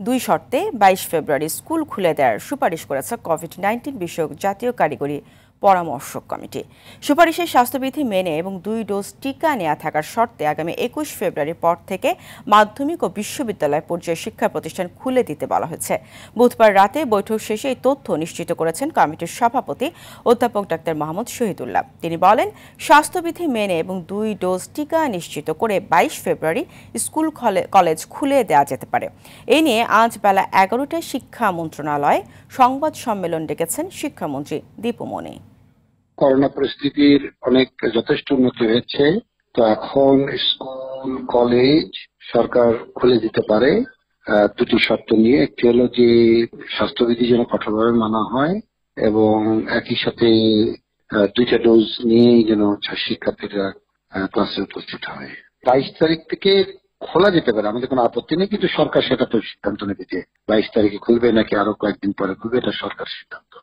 দুই শর্তে বাইশ ফেব্রুয়ারি স্কুল খুলে দেওয়ার সুপারিশ করেছে কোভিড নাইন্টিন বিষয়ক জাতীয় কারিগরি পরামর্শক কমিটি। সুপারিশের স্বাস্থ্যবিধি মেনে এবং দুই ডোজ টিকা নেওয়া থাকার শর্তে আগামী একুশ ফেব্রুয়ারির পর থেকে মাধ্যমিক ও বিশ্ববিদ্যালয় পর্যায়ে শিক্ষা প্রতিষ্ঠান খুলে দিতে বলা হয়েছে। বুধবার রাতে বৈঠক শেষে এই তথ্য নিশ্চিত করেছেন কমিটির সভাপতি অধ্যাপক ডাক্তার মোহাম্মদ শহীদুল্লাহ। তিনি বলেন, স্বাস্থ্যবিধি মেনে এবং দুই ডোজ টিকা নিশ্চিত করে বাইশ ফেব্রুয়ারি স্কুল কলেজ খুলে দেওয়া যেতে পারে। এ নিয়ে আজ বেলা এগারোটায় শিক্ষা মন্ত্রণালয়ে সংবাদ সম্মেলন ডেকেছেন শিক্ষামন্ত্রী দীপুমণি করোনা পরিস্থিতির অনেক যথেষ্ট উন্নতি হয়েছে, তো এখন স্কুল, কলেজ সরকার খুলে দিতে পারে দুটি শর্ত নিয়ে। একটি হলো যে স্বাস্থ্যবিধি যেন কঠোরভাবে মানা হয় এবং একই সাথে দুইটা ডোজ নিয়েই যেন শিক্ষার্থীরা ক্লাসে উপস্থিত হয়। বাইশ তারিখ থেকে খোলা যেতে পারে, আমাদের কোনো আপত্তি নেই, কিন্তু সরকার সেটা তো সিদ্ধান্ত নেবে যে বাইশ তারিখে খুলবে নাকি আরও কয়েকদিন পরে খুলবে, এটা সরকার সিদ্ধান্ত।